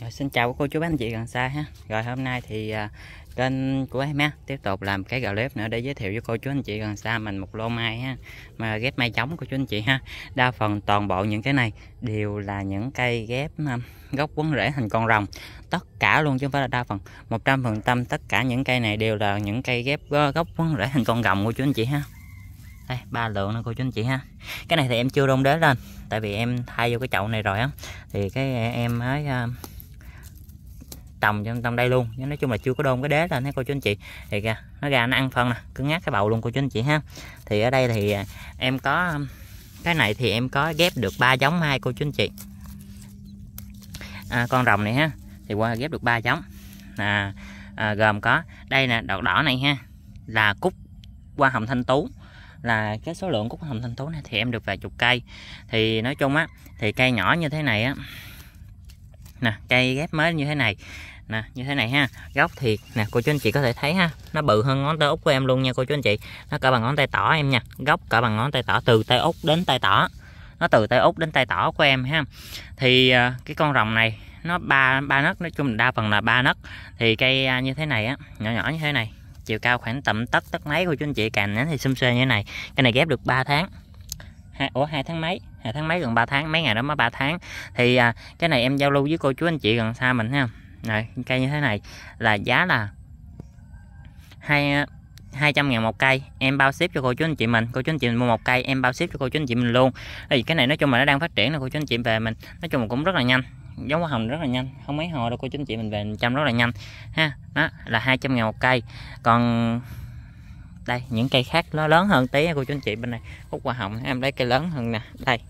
Rồi, xin chào cô chú bác anh chị gần xa ha. Rồi hôm nay thì à, kênh của em ha tiếp tục làm cái gạo clip nữa để giới thiệu với cô chú anh chị gần xa mình một lô mai ha mà ghép mai giống của chú anh chị ha. Đa phần toàn bộ những cái này đều là những cây ghép um, gốc quấn rễ hình con rồng. Tất cả luôn chứ không phải là đa phần. 100% tất cả những cây này đều là những cây ghép gốc quấn rễ hình con rồng của chú anh chị ha. Đây ba lượng nữa cô chú anh chị ha. Cái này thì em chưa đong đế lên tại vì em thay vô cái chậu này rồi á. Thì cái em mới uh, trồng trong, trong đây luôn. Nói chung là chưa có đôn cái đế lên thấy cô chú anh chị. Thì kìa nó ra nó ăn phân nè cứng ngắt cái bầu luôn cô chú anh chị ha. Thì ở đây thì à, em có um, cái này thì em có ghép được ba giống mai cô chú anh chị. À, con rồng này ha thì qua ghép được ba giống. À, à, gồm có đây nè đọt đỏ này ha là cúc qua hồng thanh tú. Là cái số lượng cúc hồng thanh tú này thì em được vài chục cây. Thì nói chung á thì cây nhỏ như thế này á nè cây ghép mới như thế này. Nè như thế này ha. Gốc thì nè cô chú anh chị có thể thấy ha. Nó bự hơn ngón tay út của em luôn nha cô chú anh chị. Nó cỡ bằng ngón tay tỏ em nha. Gốc cỡ bằng ngón tay tỏ từ tay út đến tay tỏ. Nó từ tay út đến tay tỏ của em ha. Thì à, cái con rồng này nó ba ba nấc nói chung đa phần là ba nấc. Thì cây à, như thế này á nhỏ nhỏ như thế này chiều cao khoảng tầm tất tất mấy của chú anh chị. Cành nó thì xum xuê như thế này. Cái này ghép được 3 tháng. Hai, ủa hai tháng mấy? Hai tháng mấy gần 3 tháng mấy ngày đó mới 3 tháng. Thì à, cái này em giao lưu với cô chú anh chị gần xa mình ha. Này cây như thế này là giá là hai 200 ngàn một cây. Em bao ship cho cô chú anh chị mình cô chú anh chị mình mua một cây em bao ship cho cô chú anh chị mình luôn. Thì cái này nói chung là nó đang phát triển là cô chú anh chị về mình nói chung là cũng rất là nhanh. Giống hoa hồng rất là nhanh không mấy hồi đâu cô chú anh chị mình về chăm rất là nhanh. Ha đó là 200 ngàn một cây. Còn đây những cây khác nó lớn hơn tí cô chú anh chị bên này. Hút hoa hồng em lấy cây lớn hơn nè. Đây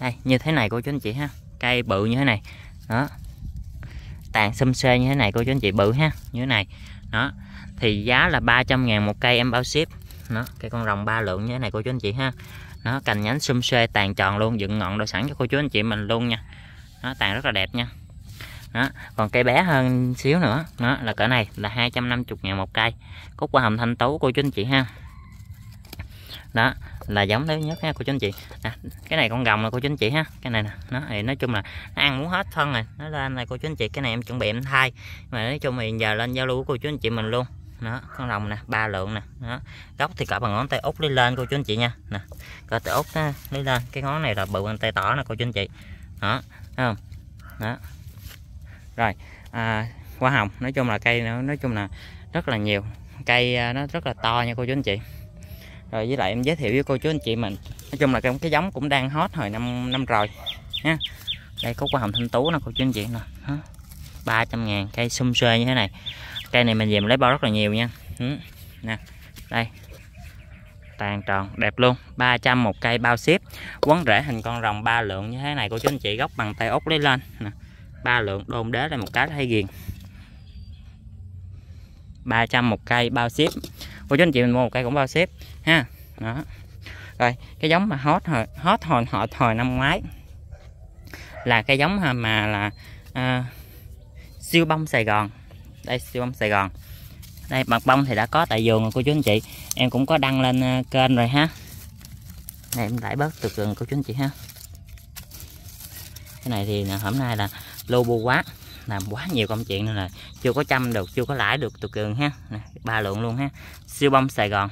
đây, như thế này cô chú anh chị ha. Cây bự như thế này. Đó. Tàn xum xê như thế này cô chú anh chị, bự ha, như thế này. Đó. Thì giá là 300 ngàn một cây em bao ship. Nó cây con rồng ba lượng như thế này cô chú anh chị ha. Nó cành nhánh xum xê tàn tròn luôn, dựng ngọn đồ sẵn cho cô chú anh chị mình luôn nha. Nó tàn rất là đẹp nha. Đó, còn cây bé hơn xíu nữa. Nó là cỡ này, là 250 ngàn một cây. Cúc qua hồng thanh tú cô chú anh chị ha. Đó là giống thứ nhất ha cô chú anh chị. À, cái này con gồng là cô chú anh chị ha. Cái này nè nó thì nói chung là nó ăn muốn hết thân rồi. Nó lên này cô chú anh chị cái này em chuẩn bị em thay. Mà nói chung hiện giờ lên giao lưu của cô chú anh chị mình luôn. Nó con rồng nè ba lượng nè. Đó góc thì cả bằng ngón tay út đi lên cô chú anh chị nha. Nè cỡ tay út lấy lên. Cái ngón này là bự bằng tay tỏ nè cô chú anh chị. Đó thấy không? Đó. Rồi à, hoa hồng nói chung là cây nó nói chung là rất là nhiều. Cây à, nó rất là to nha cô chú anh chị rồi với lại em giới thiệu với cô chú anh chị mình. Nói chung là cái, cái giống cũng đang hot hồi năm năm rồi nha đây có quả hồng thanh tú nè cô chú anh chị nè 300 ngàn cây xum xuê như thế này. Cây này mình về mình lấy bao rất là nhiều nha. Ừ. nè đây. Tàn tròn đẹp luôn. 300 một cây bao xếp quấn rễ hình con rồng ba lượng như thế này cô chú anh chị gốc bằng tay út lấy lên. Nè ba lượng đôn đế là một cái hay ghiền. 300 một cây bao xếp cô chú anh chị mình mua một cây cũng bao xếp ha. Đó. Rồi cái giống mà hot hồi hot hồi họ hồi năm ngoái là cái giống mà là à, siêu bông Sài Gòn. Đây siêu bông Sài Gòn. Đây mặt bông thì đã có tại vườn rồi cô chú anh chị. Em cũng có đăng lên à, kênh rồi ha. Này em đẩy bớt từ gần cô chú anh chị ha. Cái này thì hôm nay là lô bu quá làm quá nhiều công chuyện nên là chưa có chăm được chưa có lãi được từ cường ha. Ba lượng luôn ha. Siêu bông Sài Gòn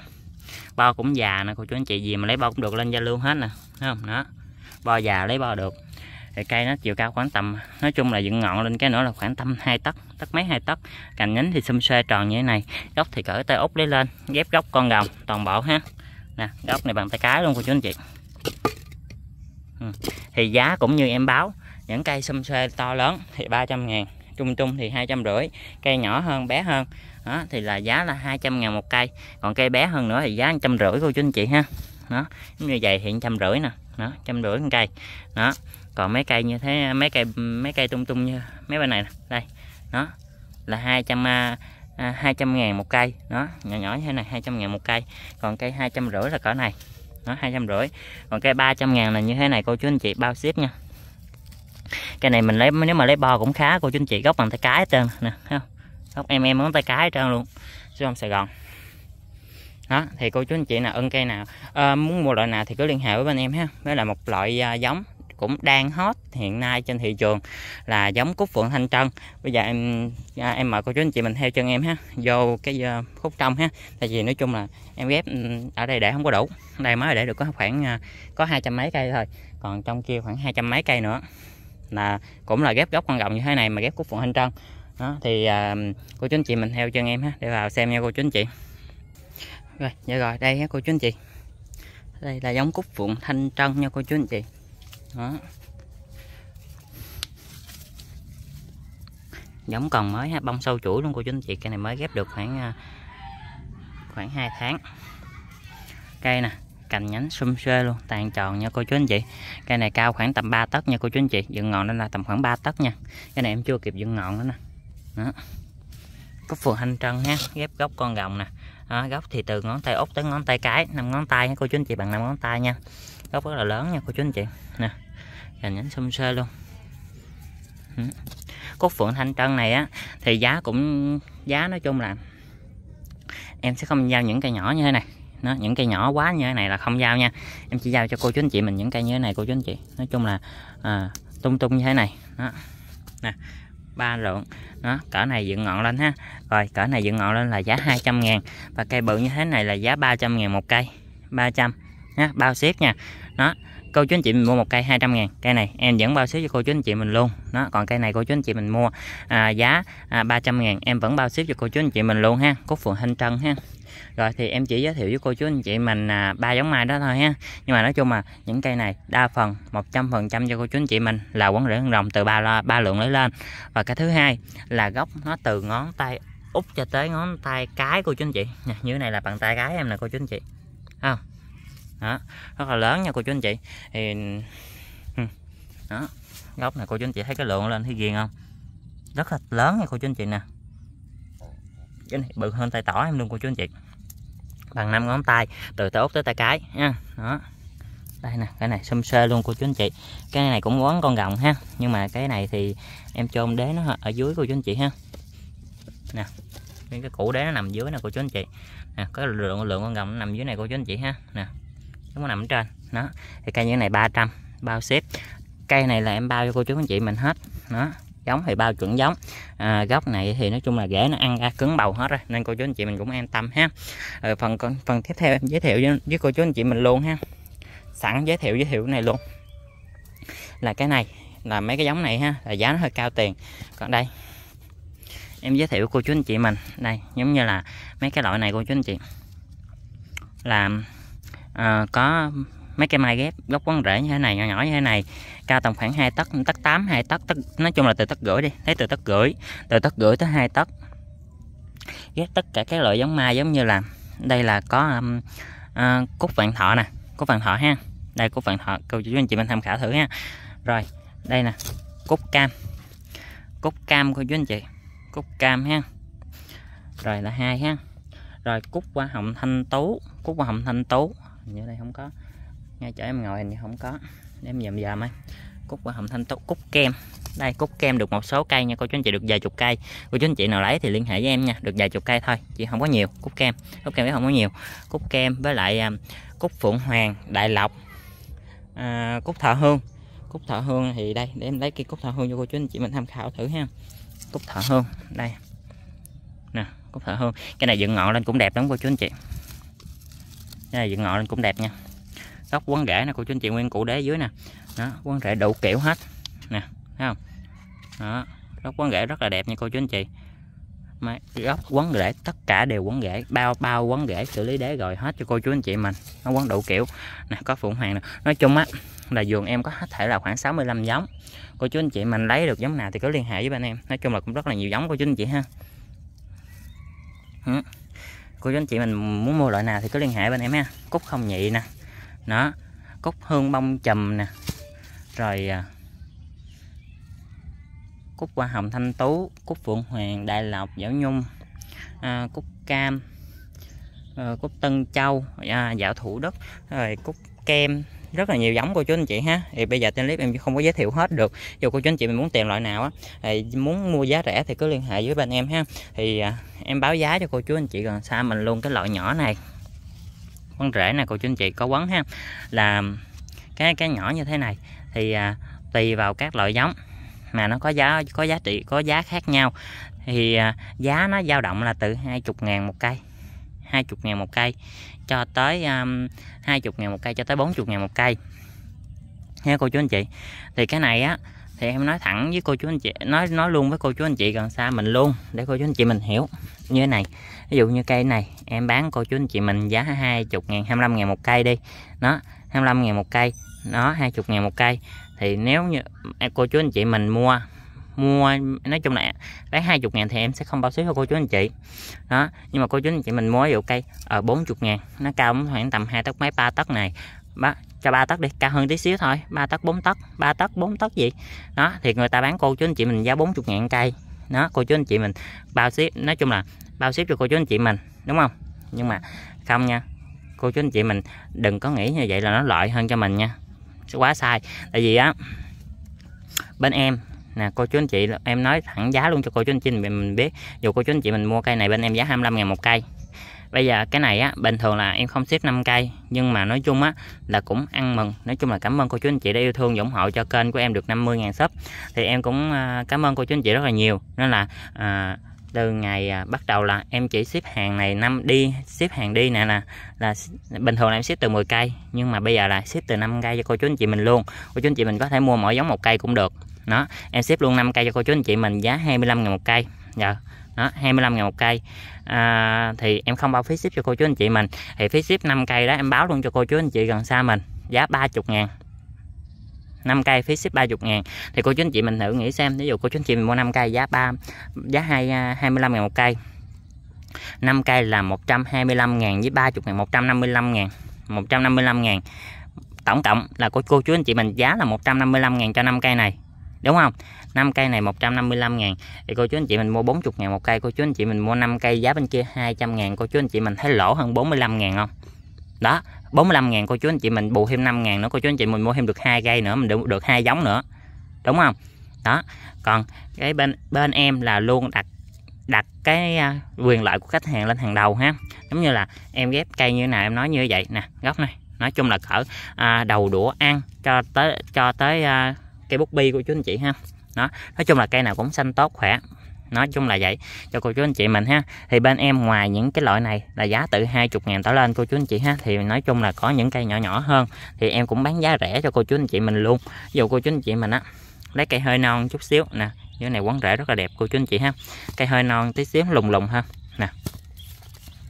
bao cũng già nè, cô chú anh chị gì mà lấy bao cũng được lên gia lưu hết nè, thấy không? Đó bao già lấy bao được. Thì cây nó chiều cao khoảng tầm, nói chung là dựng ngọn lên cái nữa là khoảng tầm hai tấc tấc mấy hai tấc. Cành nhánh thì xum xuê tròn như thế này, gốc thì cỡ tay út lấy lên, ghép gốc con rồng toàn bộ ha. Nè, gốc này bằng tay cái luôn cô chú anh chị. Ừ. thì giá cũng như em báo, những cây xum xuê to lớn thì 300 ngàn, trung trung thì hai trăm rưỡi, cây nhỏ hơn, bé hơn đó thì là giá là 200 ngàn một cây. Còn cây bé hơn nữa thì giá trăm rưỡi cô chú anh chị ha. Nó như vậy hiện trăm rưỡi nè. Nó trăm rưỡi một cây. Đó còn mấy cây như thế mấy cây mấy cây tung tung như mấy bên này nè. Đây nó là 200 à, à 200 ngàn một cây. Nó nhỏ nhỏ như thế này 200 ngàn một cây. Còn cây hai trăm rưỡi là cỡ này. Nó hai trăm rưỡi. Còn cây 300 ngàn là như thế này cô chú anh chị bao ship nha. Cái này mình lấy nếu mà lấy bo cũng khá cô chú anh chị gốc bằng tay cái tên nè thấy không? Gốc em em ngón tay cái hết trơn luôn. Xuống Sài Gòn. Đó thì cô chú anh chị nào ưng cây nào à, muốn mua loại nào thì cứ liên hệ với bên em ha. Với là một loại uh, giống cũng đang hot hiện nay trên thị trường là giống cúc phượng thanh trân. Bây giờ em à, em mời cô chú anh chị mình theo chân em ha. Vô cái uh, khúc trong ha. Tại vì nói chung là em ghép ừ, ở đây để không có đủ. Đây mới để được có khoảng uh, có hai trăm mấy cây thôi. Còn trong kia khoảng hai trăm mấy cây nữa. Là cũng là ghép gốc con rộng như thế này mà ghép cúc phượng thanh trân đó thì à, cô chú anh chị mình theo chân em ha để vào xem nha cô chú anh chị. Rồi dạ rồi đây ha cô chú anh chị. Đây là giống cúc phượng thanh trân nha cô chú anh chị. Đó. Giống còn mới ha bông sâu chuỗi luôn cô chú anh chị cây này mới ghép được khoảng à, khoảng 2 tháng. Cây nè cành nhánh xum xuê luôn tàn tròn nha cô chú anh chị. Cây này cao khoảng tầm 3 tấc nha cô chú anh chị dựng ngọn nên là tầm khoảng 3 tấc nha. Cái này em chưa kịp dựng ngọn nữa nè đó. Có phượng thanh trân ha ghép gốc con rồng nè. Đó, gốc thì từ ngón tay út tới ngón tay cái năm ngón tay cô chú anh chị bằng năm ngón tay nha. Gốc rất là lớn nha cô chú anh chị. Nè cành nhánh xum xê luôn. Cúc phượng thanh trân này á thì giá cũng giá nói chung là em sẽ không giao những cây nhỏ như thế này. Nó những cây nhỏ quá như thế này là không giao nha. Em chỉ giao cho cô chú anh chị mình những cây như thế này cô chú anh chị. Nói chung là à, tung tung như thế này. Đó. Nè ba lượng. Nó cỡ này dựng ngọn lên ha. Rồi cỡ này dựng ngọn lên là giá 200 ngàn. Và cây bự như thế này là giá 300 ngàn một cây. 300 ha bao xếp nha. Nó cô chú anh chị mình mua một cây 200 ngàn. Cây này em vẫn bao ship cho cô chú anh chị mình luôn. Đó còn cây này cô chú anh chị mình mua à, giá à, 300 ngàn. Em vẫn bao ship cho cô chú anh chị mình luôn ha. Cúc phượng thanh trân ha rồi thì em chỉ giới thiệu với cô chú anh chị mình à, ba giống mai đó thôi ha. Nhưng mà nói chung mà những cây này đa phần 100% cho cô chú anh chị mình là quấn rễ rồng từ ba ba lượng lấy lên. Và cái thứ hai là gốc nó từ ngón tay út cho tới ngón tay cái cô chú anh chị. Như thế này là bàn tay cái em nè cô chú anh chị. Không? Đó rất là lớn nha cô chú anh chị. Thì ừ, đó gốc này cô chú anh chị thấy cái lượng lên thấy ghiền không? Rất là lớn nha cô chú anh chị nè cái này bự hơn tay tỏ em luôn cô chú anh chị. Bằng năm ngón tay, từ tay út tới tay cái nha đó. Đây nè, cái này xum xê luôn cô chú anh chị. Cái này cũng quấn con rồng ha, nhưng mà cái này thì em chôn đế nó ở dưới cô chú anh chị ha. Nè, cái củ đế nó nằm dưới nè cô chú anh chị. Nè, có lượng lượng con rồng nó nằm dưới này cô chú anh chị ha. Nè nó nằm ở trên. Đó, thì cây như này 300 bao xếp. Cây này là em bao cho cô chú anh chị mình hết. Đó giống thì bao chuẩn giống. À, gốc này thì nói chung là rễ nó ăn ra cứng bầu hết rồi nên cô chú anh chị mình cũng an tâm ha. À, phần phần tiếp theo em giới thiệu với, với cô chú anh chị mình luôn ha. Sẵn giới thiệu giới thiệu này luôn. Là cái này là mấy cái giống này ha là giá nó hơi cao tiền. Còn đây em giới thiệu cô chú anh chị mình đây giống như là mấy cái loại này cô chú anh chị. Là à, có mấy cây mai ghép gốc quấn rễ như thế này nhỏ nhỏ như thế này. Cao tầm khoảng 2 tấc tấc 8 2 tấc tấc nói chung là từ tấc rưỡi đi lấy từ tấc rưỡi từ tấc rưỡi tới 2 tấc. Ghép tất cả các loại giống mai giống như là đây là có um, à, uh, cúc vạn thọ nè cúc vạn thọ ha. Đây cúc vạn thọ cô chú anh chị mình tham khảo thử ha. Rồi đây nè cúc cam cúc cam cô chú anh chị cúc cam ha. Rồi là hai ha. Rồi cúc hoa hồng thanh tú cúc hoa hồng thanh tú như đây không có ngay chỗ em ngồi thì không có. Em dòm dòm ấy cúc hoa hồng thanh tốt cúc kem. Đây cúc kem được một số cây nha cô chú anh chị được vài chục cây. Cô chú anh chị nào lấy thì liên hệ với em nha được vài chục cây thôi. Chị không có nhiều cúc kem. Cúc kem không có nhiều. Cúc kem với lại à, um, cúc phượng hoàng đại lộc à, cúc thọ hương. Cúc thọ hương thì đây để em lấy cái cúc thọ hương cho cô chú anh chị mình tham khảo thử ha. Cúc thọ hương đây. Nè cúc thọ hương. Cái này dựng ngọn lên cũng đẹp lắm cô chú anh chị. Cái này dựng ngọn lên cũng đẹp nha gốc quấn rễ nè, cô chú anh chị nguyên cụ đế dưới nè. Đó quấn rễ đủ kiểu hết. Nè, thấy không? Đó gốc quấn rễ rất là đẹp nha cô chú anh chị. Mấy gốc quấn rễ tất cả đều quấn rễ bao bao quấn rễ xử lý đế rồi hết cho cô chú anh chị mình. Nó quấn đủ kiểu nè, có phụng hoàng nè. Nói chung á, là vườn em có hết thể là khoảng 65 giống. Cô chú anh chị mình lấy được giống nào thì cứ liên hệ với bên em. Nói chung là cũng rất là nhiều giống cô chú anh chị ha. Cô chú anh chị mình muốn mua loại nào thì cứ liên hệ bên em ha. Cúc không nhị nè nó cúc hương bông chùm nè. Rồi à, cúc hoa hồng thanh tú cúc phượng hoàng đại lộc dảo nhung à, cúc cam à, cúc tân châu à, dạo thủ đức rồi cúc kem. Rất là nhiều giống cô chú anh chị ha. Thì bây giờ trên clip em không có giới thiệu hết được. Dù cô chú anh chị mình muốn tìm loại nào á thì muốn mua giá rẻ thì cứ liên hệ với bên em ha. Thì à, em báo giá cho cô chú anh chị gần xa mình luôn cái loại nhỏ này quấn rễ này cô chú anh chị có quấn ha là cái cái nhỏ như thế này. Thì à, tùy vào các loại giống mà nó có giá có giá trị có giá khác nhau. Thì à, giá nó dao động là từ 20 ngàn một cây 20 ngàn một cây cho tới à, um, 20 ngàn một cây cho tới 40 ngàn một cây. Nha cô chú anh chị. Thì cái này á thì em nói thẳng với cô chú anh chị nói nói luôn với cô chú anh chị gần xa mình luôn để cô chú anh chị mình hiểu. Như thế này ví dụ như cây này, em bán cô chú anh chị mình giá 20 ngàn 25 ngàn một cây đi. Nó 25 ngàn một cây. Nó 20 ngàn một cây. Thì nếu như cô chú anh chị mình mua mua, nói chung là bán 20 ngàn thì em sẽ không bao xíu cho cô chú anh chị. Đó, nhưng mà cô chú anh chị mình mua ví dụ cây ờ, ở 40 ngàn, nó cao khoảng tầm hai tấc mấy, ba tấc này. Bác, cho ba tấc đi, cao hơn tí xíu thôi, ba tấc, bốn tấc, ba tấc, bốn tấc gì. Đó, thì người ta bán cô chú anh chị mình giá 40 ngàn cây. Đó, cô chú anh chị mình bao xíu, nói chung là bao ship cho cô chú anh chị mình đúng không? Nhưng mà không nha cô chú anh chị mình đừng có nghĩ như vậy là nó lợi hơn cho mình nha. Quá sai. Tại vì á bên em nè cô chú anh chị em nói thẳng giá luôn cho cô chú anh chị mình biết. Dù cô chú anh chị mình mua cây này bên em giá 25 ngàn một cây. Bây giờ cái này á bình thường là em không ship 5 cây nhưng mà nói chung á là cũng ăn mừng. Nói chung là cảm ơn cô chú anh chị đã yêu thương ủng hộ cho kênh của em được 50 ngàn sub thì em cũng à, cảm ơn cô chú anh chị rất là nhiều. Nên là à, từ ngày à, bắt đầu là em chỉ ship hàng này năm đi ship hàng đi nè là là bình thường là em ship từ 10 cây nhưng mà bây giờ là ship từ 5 cây cho cô chú anh chị mình luôn. Cô chú anh chị mình có thể mua mỗi giống một cây cũng được. Đó em ship luôn 5 cây cho cô chú anh chị mình giá 25 ngàn một cây. Dạ đó 25 ngàn một cây. À, thì em không bao phí ship cho cô chú anh chị mình. Thì phí ship 5 cây đó em báo luôn cho cô chú anh chị gần xa mình giá 30 ngàn. 5 cây phí ship 30 ngàn. Thì cô chú anh chị mình thử nghĩ xem ví dụ cô chú anh chị mình mua 5 cây giá 3 giá 2 25 à, ngàn một cây 5 cây là 125 ngàn với 30 ngàn 155 ngàn 155 ngàn. Tổng cộng là cô, cô chú anh chị mình giá là 155 ngàn cho 5 cây này đúng không? 5 cây này 155 ngàn. Thì cô chú anh chị mình mua 40 ngàn một cây cô chú anh chị mình mua 5 cây giá bên kia 200 ngàn cô chú anh chị mình thấy lỗ hơn 45 ngàn không? Đó 45 ngàn cô chú anh chị mình bù thêm 5 ngàn nữa cô chú anh chị mình mua thêm được hai cây nữa mình được, được hai giống nữa. Đúng không? Đó còn cái bên bên em là luôn đặt đặt cái à, quyền lợi của khách hàng lên hàng đầu ha. Giống như là em ghép cây như thế nào em nói như vậy. Nè góc này nói chung là cỡ à, đầu đũa ăn cho tới cho tới à, cây bút bi của chú anh chị ha. Đó nói chung là cây nào cũng xanh tốt khỏe nói chung là vậy. Cho cô chú anh chị mình ha. Thì bên em ngoài những cái loại này là giá từ 20 ngàn trở lên, cô chú anh chị ha. Thì nói chung là có những cây nhỏ nhỏ hơn. Thì em cũng bán giá rẻ cho cô chú anh chị mình luôn. Dù cô chú anh chị mình á, lấy cây hơi non chút xíu. Nè như này quấn rễ rất là đẹp, cô chú anh chị ha. Cây hơi non tí xíu, lùng lùng ha. Nè.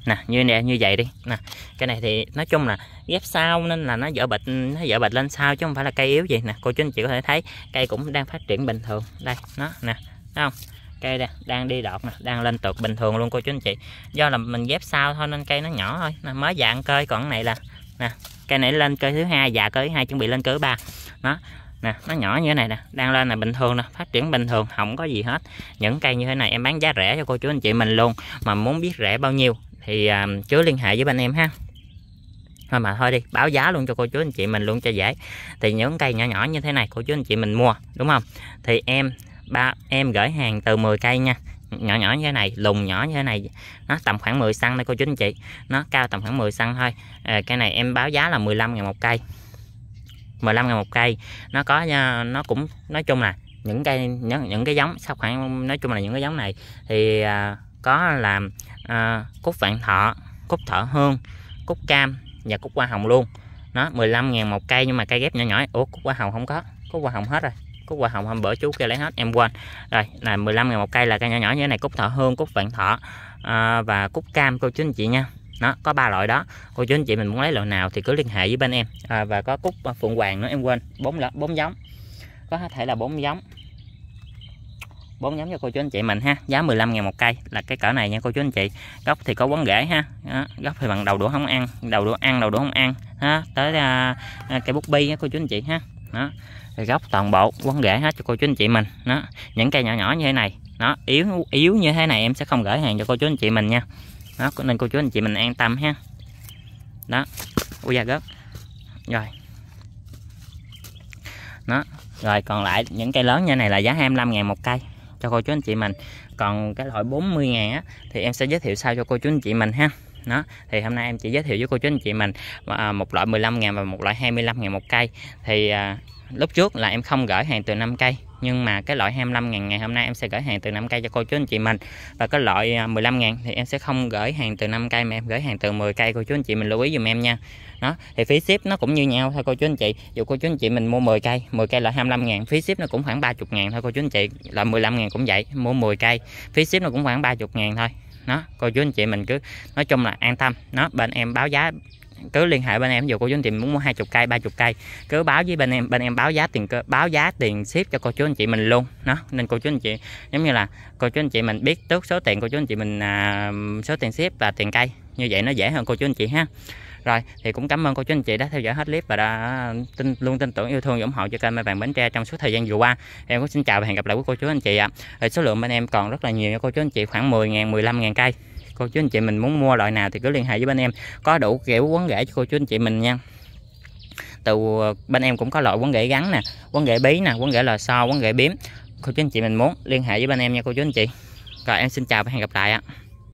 Nè, như này như vậy đi. Nè, cái này thì nói chung là ghép sau nên là nó dở bịch nó dở bịch lên sau chứ không phải là cây yếu gì. Nè, cô chú anh chị có thể thấy, cây cũng đang phát triển bình thường. Đây, nó, nè, thấy không? Cây đây, đang đi đọt nè đang lên tược bình thường luôn cô chú anh chị. Do là mình ghép sau thôi nên cây nó nhỏ thôi. Nè, mới dạng cơi còn cái này là nè cây này lên cơi thứ hai dạ già cơi thứ hai chuẩn bị lên cơi thứ ba. Nó nè nó nhỏ như thế này nè đang lên là bình thường nè phát triển bình thường không có gì hết. Những cây như thế này em bán giá rẻ cho cô chú anh chị mình luôn. Mà muốn biết rẻ bao nhiêu thì à, uh, chú liên hệ với bên em ha. Thôi mà thôi đi báo giá luôn cho cô chú anh chị mình luôn cho dễ. Thì những cây nhỏ nhỏ như thế này cô chú anh chị mình mua đúng không? Thì em ba em gửi hàng từ 10 cây nha. Nhỏ nhỏ như thế này lùng nhỏ như thế này. Nó tầm khoảng 10 xăng đây cô chú anh chị. Nó cao tầm khoảng 10 xăng thôi. À, cái này em báo giá là 15 ngàn một cây. 15 ngàn một cây. Nó có ờ, nó cũng nói chung là những cây những, những cái giống sau khoảng nói chung là những cái giống này thì à, có làm à, cúc vạn thọ cúc thọ hương cúc cam và cúc hoa hồng luôn. Nó 15 ngàn một cây nhưng mà cây ghép nhỏ nhỏ. Ủa cúc hoa hồng không có cúc hoa hồng hết rồi cúc hoa hồng hôm bữa chú kêu lấy hết em quên. Rồi là 15 ngàn một cây là cây nhỏ nhỏ như thế này cúc thọ hương cúc vạn thọ à, và cúc cam cô chú anh chị nha. Nó có ba loại đó. Cô chú anh chị mình muốn lấy loại nào thì cứ liên hệ với bên em. À, và có cúc phượng hoàng nữa em quên. Bốn bốn giống. Có thể là bốn giống. Bốn giống cho cô chú anh chị mình ha. Giá 15 ngàn một cây là cái cỡ này nha cô chú anh chị. Gốc thì có quấn rễ ha. Đó. gốc thì bằng đầu đũa không ăn đầu đũa ăn đầu đũa không ăn. Ha tới uh, cây bút bi á cô chú anh chị ha. Đó gốc toàn bộ, quấn rễ hết cho cô chú anh chị mình. Đó, những cây nhỏ nhỏ như thế này, nó yếu yếu như thế này em sẽ không gửi hàng cho cô chú anh chị mình nha. Đó, nên cô chú anh chị mình an tâm ha. Đó, ui da gớt. Rồi. Đó, rồi còn lại những cây lớn như này là giá 25 ngàn một cây cho cô chú anh chị mình. Còn cái loại 40 ngàn á, thì em sẽ giới thiệu sau cho cô chú anh chị mình ha. Đó, thì hôm nay em chỉ giới thiệu với cô chú anh chị mình à, một loại 15 ngàn và một loại 25 ngàn một cây. Thì à, lúc trước là em không gửi hàng từ 5 cây nhưng mà cái loại 25 ngàn ngày hôm nay em sẽ gửi hàng từ 5 cây cho cô chú anh chị mình. Và cái loại 15 à, ngàn thì em sẽ không gửi hàng từ 5 cây mà em gửi hàng từ 10 cây cô chú anh chị mình lưu ý dùm em nha. Đó thì phí ship nó cũng như nhau thôi cô chú anh chị. Dù cô chú anh chị mình mua 10 cây 10 cây là 25 ngàn phí ship nó cũng khoảng 30 ngàn thôi cô chú anh chị loại 15 ngàn cũng vậy mua 10 cây phí ship nó cũng khoảng 30 ngàn thôi. Nó cô chú anh chị mình cứ nói chung là an tâm. Nó bên em báo giá cứ liên hệ bên em dù cô chú anh chị muốn mua 20 cây 30 cây cứ báo với bên em bên em báo giá tiền báo giá tiền ship cho cô chú anh chị mình luôn đó. Nên cô chú anh chị giống như là cô chú anh chị mình biết trước số tiền cô chú anh chị mình à, số tiền ship và tiền cây. Như vậy nó dễ hơn cô chú anh chị ha. Rồi thì cũng cảm ơn cô chú anh chị đã theo dõi hết clip và đã tin luôn tin tưởng yêu thương ủng hộ cho kênh mai vàng bến tre trong suốt thời gian vừa qua. Em cũng xin chào và hẹn gặp lại quý cô chú anh chị ạ. À. số lượng bên em còn rất là nhiều nha cô chú anh chị khoảng 10 ngàn 15 ngàn cây cô chú anh chị mình muốn mua loại nào thì cứ liên hệ với bên em. Có đủ kiểu quấn rễ cho cô chú anh chị mình nha. Từ ờ, bên em cũng có loại quấn rễ gắn nè quấn rễ bí nè quấn rễ lò xo quấn rễ biếm cô chú anh chị mình muốn liên hệ với bên em nha, cô chú anh chị. Rồi, em xin chào và hẹn gặp lại ạ.